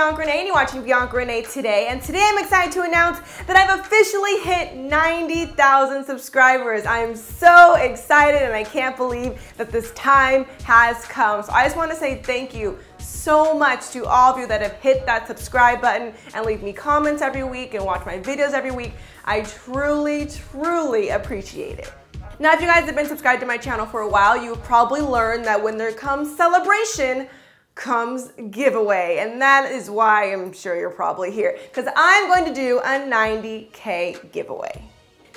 Renee and you're watching Bianca Renee today. And today I'm excited to announce that I've officially hit 90,000 subscribers. I am so excited and I can't believe that this time has come. So I just want to say thank you so much to all of you that have hit that subscribe button and leave me comments every week and watch my videos every week. I truly, truly appreciate it. Now, if you guys have been subscribed to my channel for a while, you've probably learned that when there comes celebration, comes giveaway. And that is why I'm sure you're probably here because I'm going to do a 90K giveaway.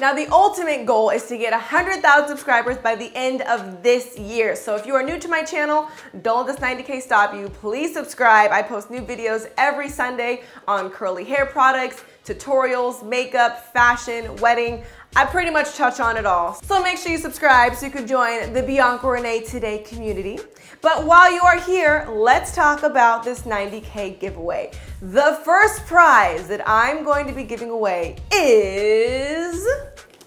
Now, the ultimate goal is to get 100,000 subscribers by the end of this year. So if you are new to my channel, don't let this 90K stop you. Please subscribe. I post new videos every Sunday on curly hair products, tutorials, makeup, fashion, wedding. I pretty much touch on it all. So make sure you subscribe so you can join the Bianca Renee Today community. But while you are here, let's talk about this 90K giveaway. The first prize that I'm going to be giving away is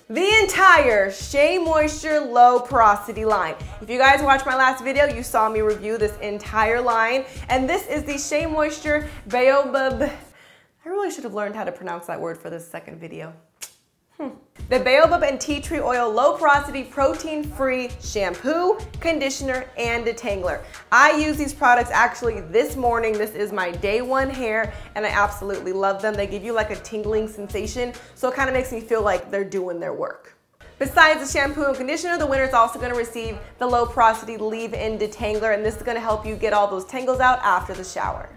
the entire Shea Moisture Low Porosity line. If you guys watched my last video, you saw me review this entire line. And this is the Shea Moisture Baobab. I really should have learned how to pronounce that word for this second video. Hmm. The Baobab and Tea Tree Oil Low Porosity Protein Free Shampoo, Conditioner, and Detangler. I use these products actually this morning. This is my day one hair and I absolutely love them. They give you like a tingling sensation, so it kind of makes me feel like they're doing their work. Besides the shampoo and conditioner, the winner is also going to receive the low porosity leave-in detangler, and this is going to help you get all those tangles out after the shower.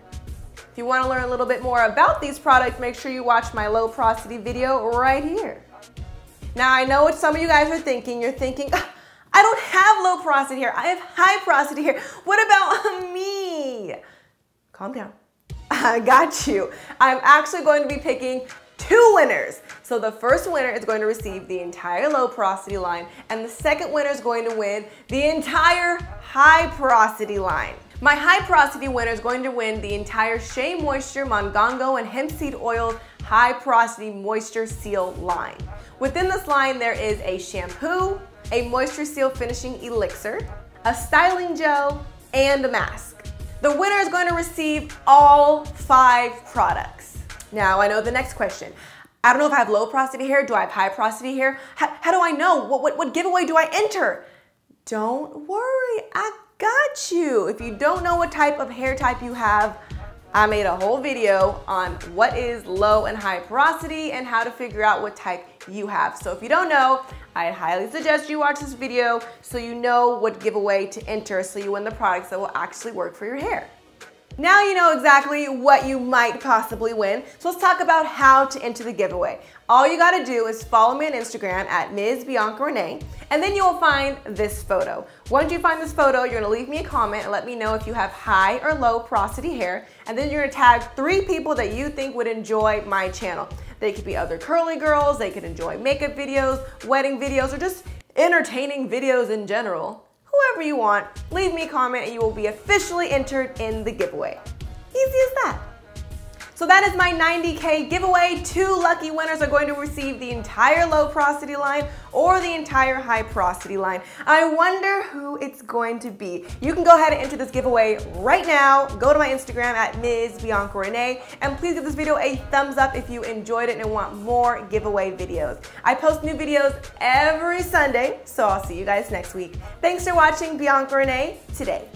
If you want to learn a little bit more about these products, make sure you watch my low porosity video right here. Now I know what some of you guys are thinking. You're thinking, ah, I don't have low porosity hair. I have high porosity hair. What about me? Calm down. I got you. I'm actually going to be picking two winners. So the first winner is going to receive the entire low porosity line and the second winner is going to win the entire high porosity line. My high porosity winner is going to win the entire Shea Moisture Mongongo and Hemp Seed Oil High Porosity Moisture Seal line. Within this line, there is a shampoo, a Moisture Seal Finishing Elixir, a styling gel, and a mask. The winner is going to receive all five products. Now, I know the next question. I don't know if I have low porosity hair. Do I have high porosity hair? How, how do I know? What, what, what giveaway do I enter? Don't worry, I got you. If you don't know what type of hair type you have, I made a whole video on what is low and high porosity and how to figure out what type you have. So if you don't know, I highly suggest you watch this video so you know what giveaway to enter so you win the products that will actually work for your hair. Now you know exactly what you might possibly win, so let's talk about how to enter the giveaway. All you gotta do is follow me on Instagram at Ms. Bianca Renee, and then you will find this photo. Once you find this photo, you're gonna leave me a comment and let me know if you have high or low porosity hair, and then you're gonna tag three people that you think would enjoy my channel. They could be other curly girls, they could enjoy makeup videos, wedding videos, or just entertaining videos in general whoever you want, leave me a comment and you will be officially entered in the giveaway. Easy as that. So that is my 90K giveaway. Two lucky winners are going to receive the entire low porosity line or the entire high porosity line. I wonder who it's going to be. You can go ahead and enter this giveaway right now. Go to my Instagram at Ms. Bianca Renee and please give this video a thumbs up if you enjoyed it and want more giveaway videos. I post new videos every Sunday, so I'll see you guys next week. Thanks for watching Bianca Renee today.